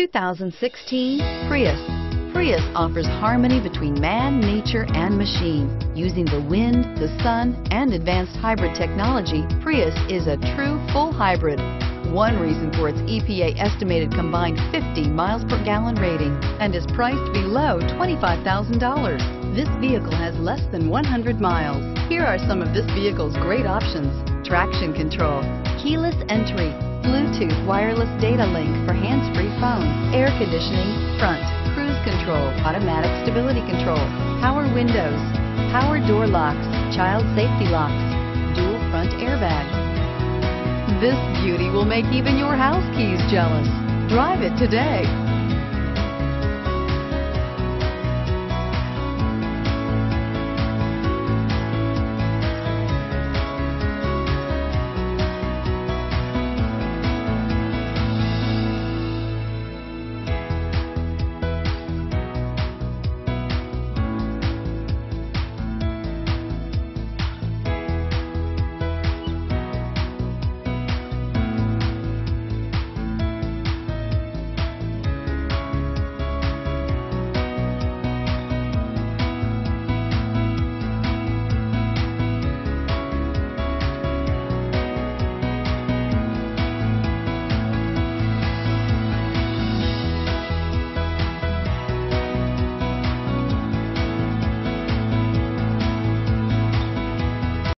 2016 Prius. Prius offers harmony between man, nature, and machine. Using the wind, the sun, and advanced hybrid technology, Prius is a true full hybrid. One reason for its EPA estimated combined 50 miles per gallon rating and is priced below $25,000. This vehicle has less than 100 miles. Here are some of this vehicle's great options. Traction control, keyless entry, Bluetooth wireless data link for hands-free phone, air conditioning, front, cruise control, automatic stability control, power windows, power door locks, child safety locks, dual front airbags. This beauty will make even your house keys jealous. Drive it today.